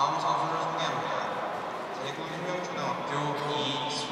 다음 선수를 소개합니다. 대구 혁명초등학교 이수